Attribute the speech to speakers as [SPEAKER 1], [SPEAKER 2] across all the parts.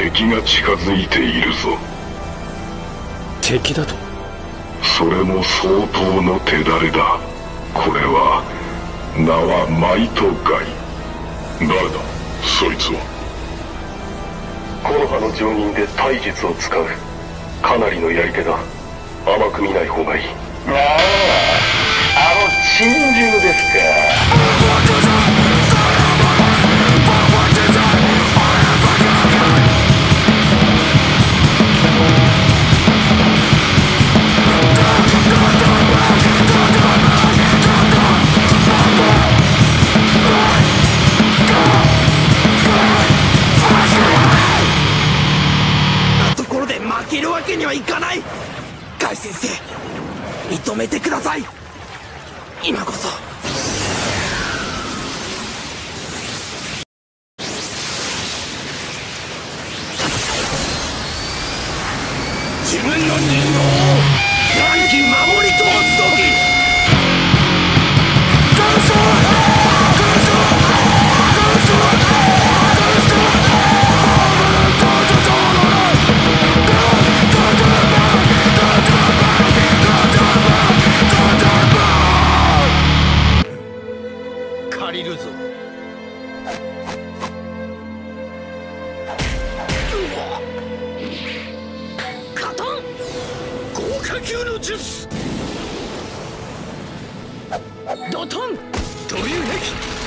[SPEAKER 1] 敵が近づいているぞ。
[SPEAKER 2] 敵だと？
[SPEAKER 1] それも相当の手だれだ。これは名はマイトガイ。誰だ？そいつは。
[SPEAKER 3] 木の葉の上人で体術を使う。かなりのやり手だ。甘く見ない方がいい。
[SPEAKER 4] あああの珍獣ですか
[SPEAKER 5] 認めてください。今こそ。自分の任務を残機守り通す時。借りるぞ。カトン。ドトン。という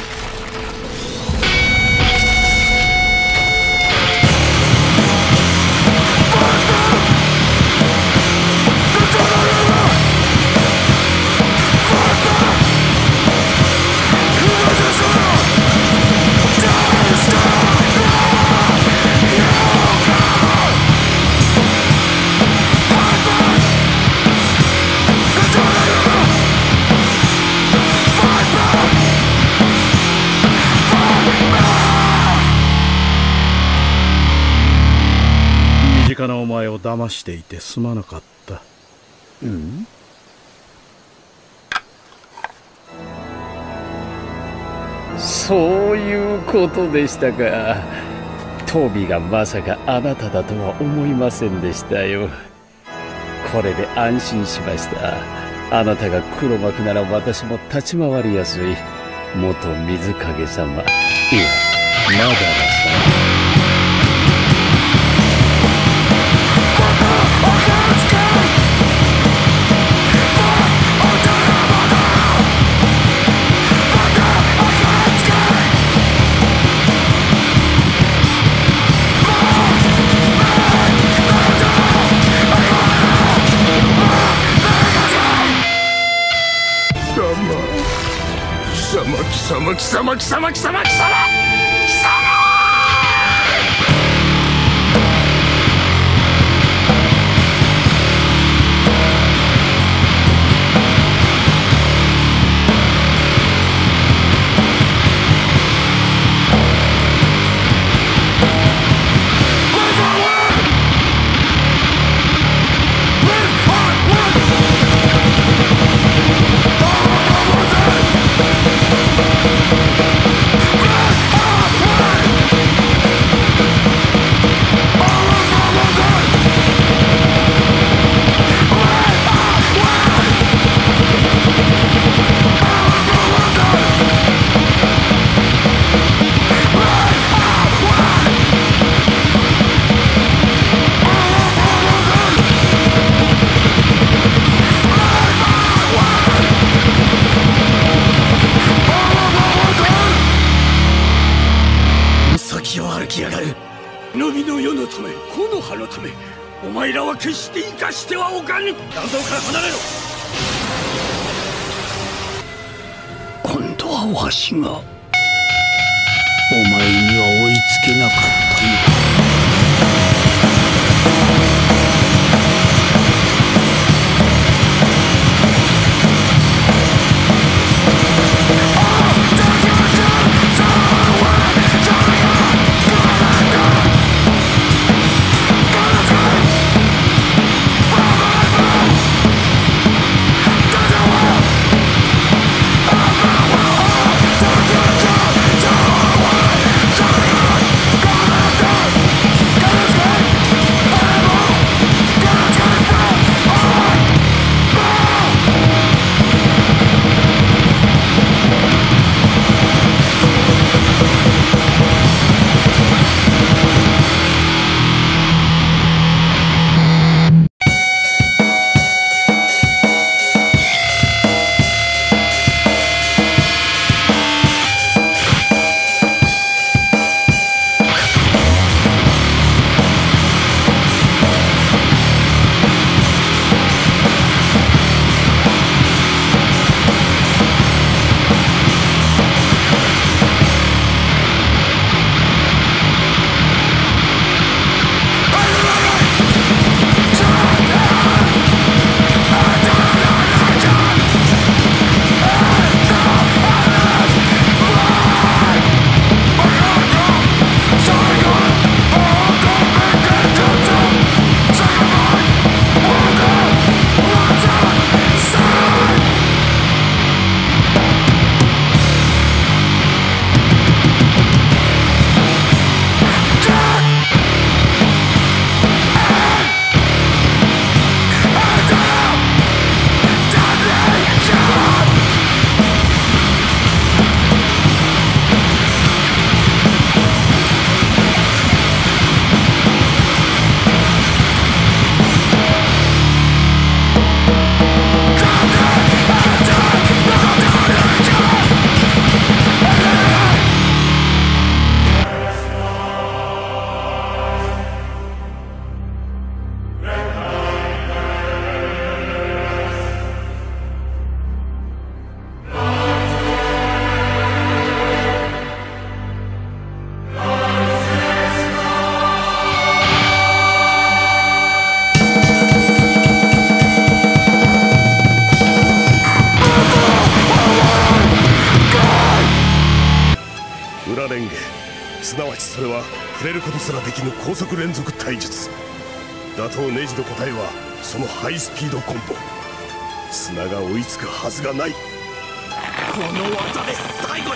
[SPEAKER 6] 近なお前を騙していてすまなかった。
[SPEAKER 2] うん？そういうことでしたか。トビがまさかあなただとは思いませんでしたよ。これで安心しました。あなたが黒幕なら私も立ち回りやすい。元水影様。いやマダラ
[SPEAKER 4] 貴様貴様貴様貴様貴様貴様
[SPEAKER 5] ためお前らは決して生かしてはおかぬ弾道から離れろ。今度はわしがお前には追いつけなかったよ「
[SPEAKER 4] 裏レンゲすなわちそれは触れることすらできぬ高速連続体術打倒ネジの答えはそのハイスピードコンボ。砂が追いつくはずがない。
[SPEAKER 5] この技で最後